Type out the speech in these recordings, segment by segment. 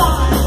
on.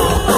Oh,